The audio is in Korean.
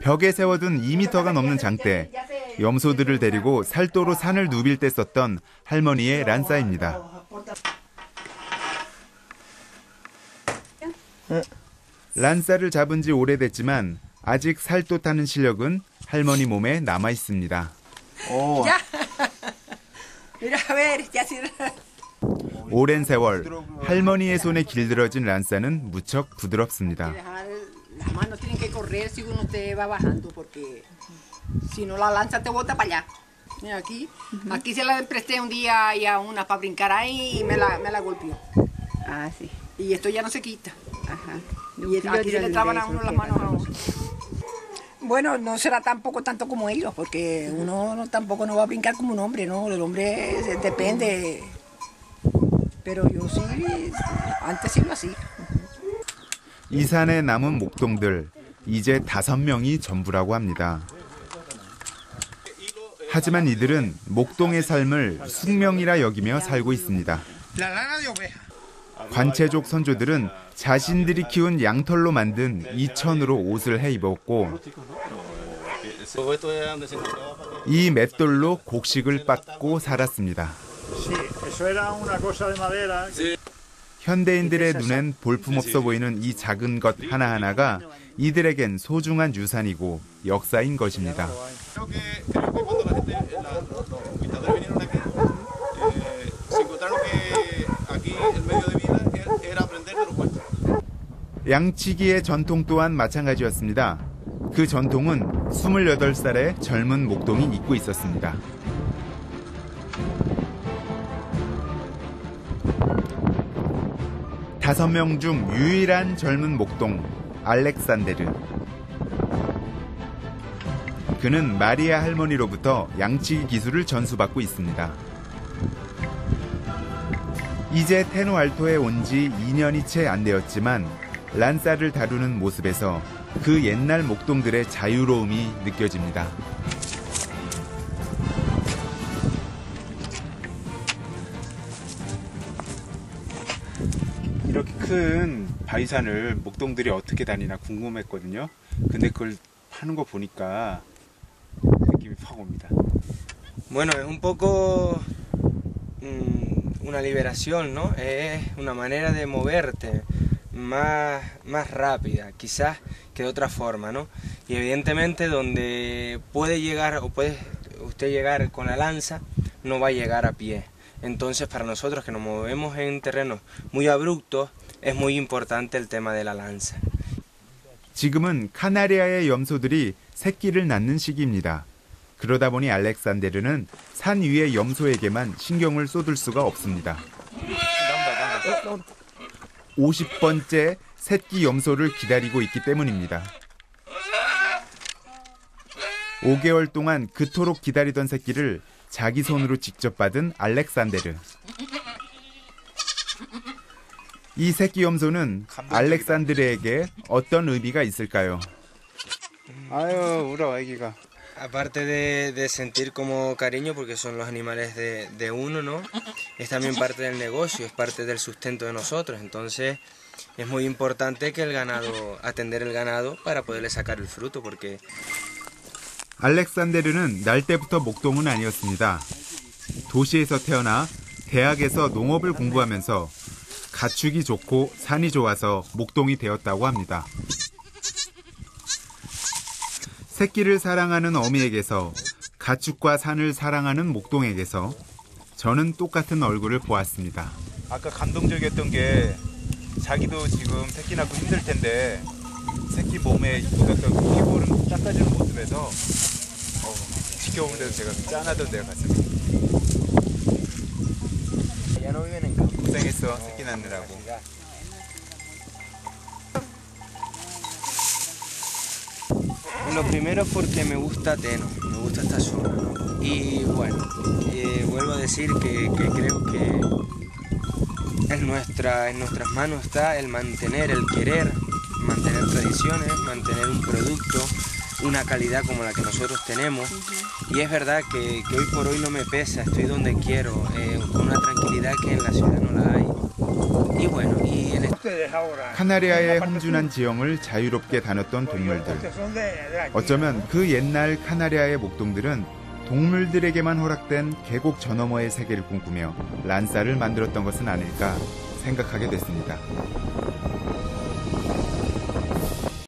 벽에 세워둔 2미터가 넘는 장대, 염소들을 데리고 살도로 산을 누빌 때 썼던 할머니의 란싸입니다. 란싸를 잡은 지 오래됐지만 아직 살도 타는 실력은 할머니 몸에 남아 있습니다. 오. 오랜 세월 할머니의 손에 길들어진 란싸는 무척 부드럽습니다. Dejar la mano tienen que correr si uno te va bajando porque si no la lanza te bota para allá. Mira aquí, aquí se la presté un día y a una para brincar ahí y me la, me la golpeó. Ah, sí. Y esto ya no se quita. Ajá. Y aquí se le traban a uno las manos a uno. Bueno, no será tampoco tanto como ellos, porque uno no- tampoco no va a brincar como un hombre, ¿no? El hombre depende. Pero yo sí, antes sí lo hacía. 이 산에 남은 목동들 이제 다섯 명이 전부라고 합니다. 하지만 이들은 목동의 삶을 숙명이라 여기며 살고 있습니다. 관체족 선조들은 자신들이 키운 양털로 만든 이천으로 옷을 해 입었고 이 맷돌로 곡식을 빻고 살았습니다. 현대인들의 눈엔 볼품없어 보이는 이 작은 것 하나하나가 이들에겐 소중한 유산이고 역사인 것입니다. Eh. 양치기의 전통 또한 마찬가지였습니다. 그 전통은 28살의 젊은 목동이 잊고 있었습니다. 다섯 명 중 유일한 젊은 목동 알렉산데르. 그는 마리아 할머니로부터 양치기 기술을 전수받고 있습니다. 이제 테누알토에 온 지 2년이 채 안 되었지만 란싸를 다루는 모습에서 그 옛날 목동들의 자유로움이 느껴집니다. 큰 바위산을 목동들이 어떻게 다니나 궁금했거든요. 근데 그걸 하는 거 보니까 느낌이 확 옵니다. Bueno, es un poco mm, una liberación, ¿no? Es una manera de moverte más, más rápida, quizás que de otra forma, ¿no? Y evidentemente donde puede llegar o puede usted llegar con la lanza, no va a llegar a pie. Entonces para nosotros que nos movemos en terrenos muy abruptos, es muy importante el tema de la lanza. 지금은 카나리아의 염소들이 새끼를 낳는 시기입니다. 그러다 보니 알렉산데르는 산 위의 염소에게만 신경을 쏟을 수가 없습니다. 50번째 새끼 염소를 기다리고 있기 때문입니다. 5개월 동안 그토록 기다리던 새끼를 자기 손으로 직접 받은 알렉산데르. 이 새끼 염소는 알렉산드르에게 어떤 의미가 있을까요? 아유, 울어, 아기가. Aparte de, de sentir como cariño, porque son los animales de, de uno, ¿no? Es también parte del negocio, es parte del sustento de nosotros. Entonces es muy importante que el ganado, atender el ganado para poderle sacar el fruto, porque 알렉산데르는 날 때부터 목동은 아니었습니다. 도시에서 태어나 대학에서 농업을 공부하면서 가축이 좋고 산이 좋아서 목동이 되었다고 합니다. 새끼를 사랑하는 어미에게서 가축과 산을 사랑하는 목동에게서 저는 똑같은 얼굴을 보았습니다. 아까 감동적이었던 게 자기도 지금 새끼 낳고 힘들 텐데 새끼 몸에 묻었던 그 피부를 닦아주는 모습에서 어, 지켜보는 데서 제가 짠하던 데가 같습니다. ya no viven en campo. 고생했어 새끼 낳느라고. Lo primero es porque me gusta Teno, me gusta esta zona, ¿no? Y bueno, eh, vuelvo a decir que, que creo que en, nuestra, en nuestras manos está el mantener, el querer, mantener tradiciones, mantener un producto, una calidad como la que nosotros tenemos. Y es verdad que, que hoy por hoy no me pesa, estoy donde quiero, eh, con una tranquilidad que en la ciudad no la hay. Y bueno, y en. 카나리아의 험준한 지형을 자유롭게 다녔던 동물들. 어쩌면 그 옛날 카나리아의 목동들은 동물들에게만 허락된 계곡 저 너머의 세계를 꿈꾸며 란사를 만들었던 것은 아닐까 생각하게 됐습니다.